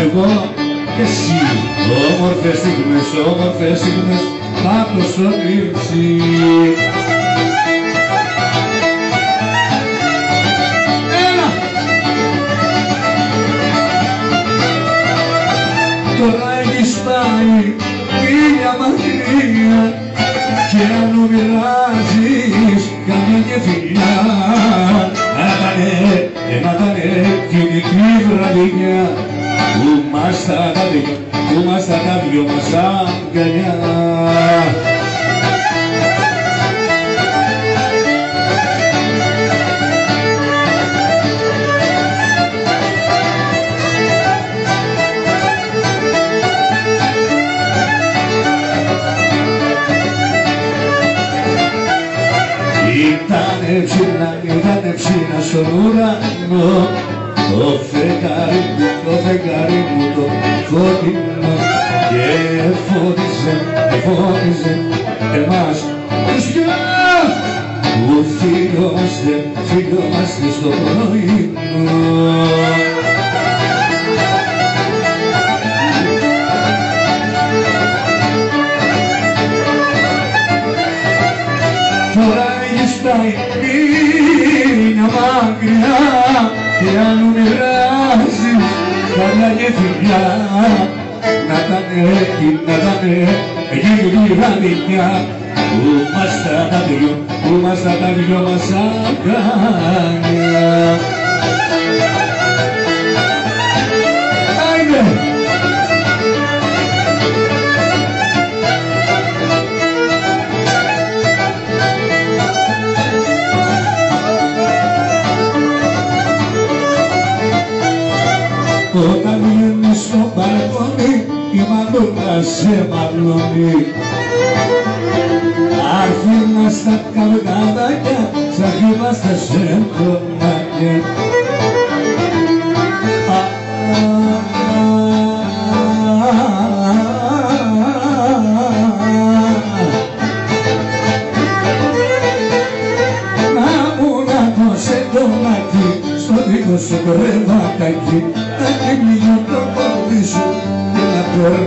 εγώ και εσύ. Όμορφες στιγμές, όμορφες στιγμές κάτω στο νύψι Έλα! Τώρα έχεις πάει ήλια μακριά και αν μοιράζεις καμιά γεφυριά να ήτανε, να ήτανε κοινική βραδινιά. που μας τα τα δυο, που μας τα τα δυο μας αγκαλιά. Ήτανε ψήνα, ήτανε ψήνα στον ουρανό το φεγγάρι μου, το φεγγάρι μου το φωτεινό και φώτιζε, φώτιζε εμάς τους δυο που φιλόμαστε, φιλόμαστε στο πρωινό. Τώρα έχεις πάει είναι μακριά και αν μοιράζεις καμιά γεφυριά να ήτανε, να ήτανε γύρι βραδινιά που μας τα τα δυο, που μας τα τα δυο μας αγκάλια. Η μανούλα σε μαλώνει Άρχινα στα καυγαδάκια σαν χείμαστε σε κομμάτια Να μου να δώσε το μάτι στο δικό σου κρεβατάκι. Να κλείνω το πόδι σου και να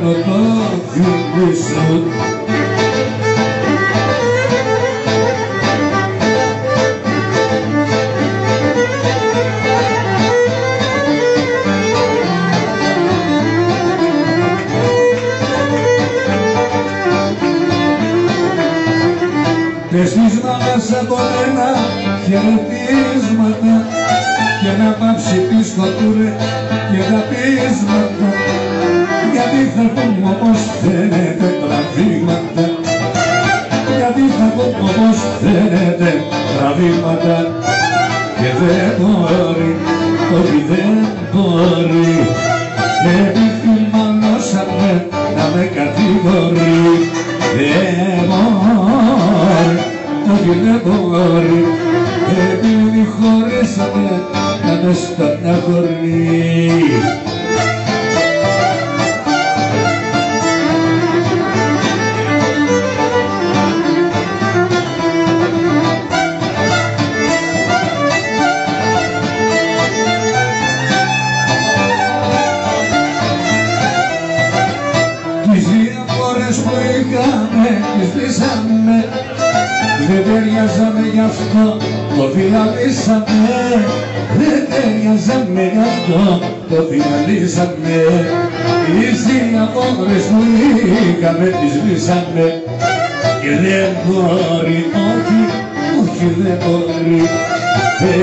παίρνω το φίλι σου Πες της μάνας από μένα χαιρετίσματα και να πάψει τη σκοτούρε και τα πείσματα γιατί θα πούμε όπως φαίνεται επειδή χωρίσαμε να με στεναχωρεί Τις δύο φορές που είχαμε τις πείσαμε. Δεν ταιριάζαμε γι' αυτό το διαλύσαμε Δεν ταιριάζαμε γι' αυτό το διαλύσαμε Τις δύο φορές που είχαμε τις πείσαμε Και δεν μπορεί, όχι, όχι δεν μπορεί.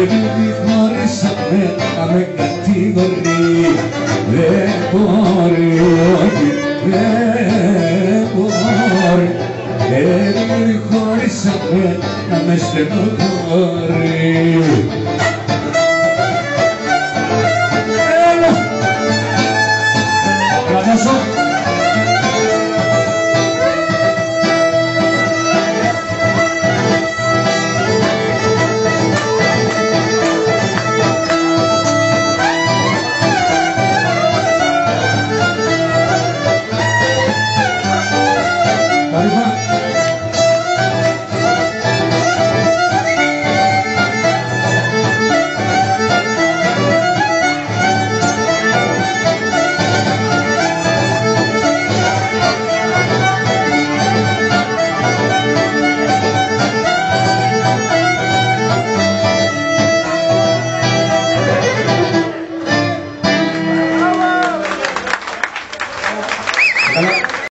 Επειδή γνωρίσαμε να με κατηγορεί. Δεν μπορεί, όχι, δεν μπορεί. Επειδή χωρίσαμε να με στενοχωρεί